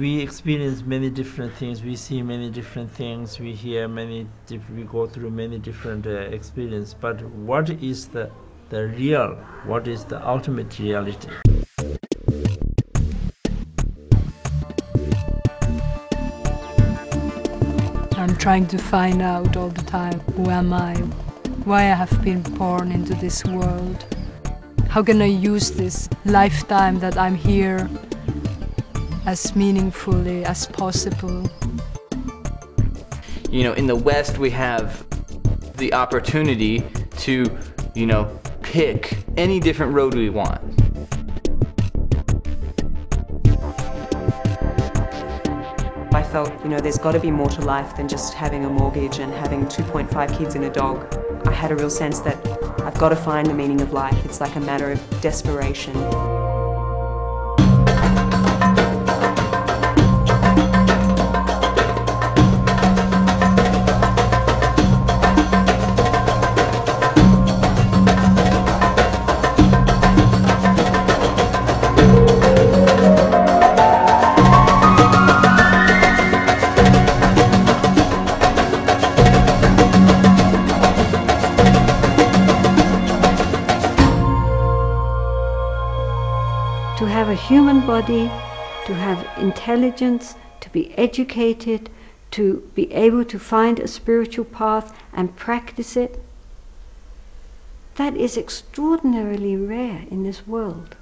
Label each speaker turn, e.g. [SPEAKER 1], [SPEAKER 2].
[SPEAKER 1] We experience many different things. We see many different things. We hear many. We go through many different uh. But what is the the real? What is the ultimate reality?
[SPEAKER 2] I'm trying to find out all the time who am I? Why I have been born into this world? How can I use this lifetime that I'm here as meaningfully as possible?
[SPEAKER 3] You know, in the West, we have the opportunity to, you know, pick any different road we want.
[SPEAKER 4] I felt, you know, there's got to be more to life than just having a mortgage and having 2.5 kids and a dog. I had a real sense that I've got to find the meaning of life. It's like a matter of desperation.
[SPEAKER 5] To have a human body, to have intelligence, to be educated, to be able to find a spiritual path and practice it. That is extraordinarily rare in this world.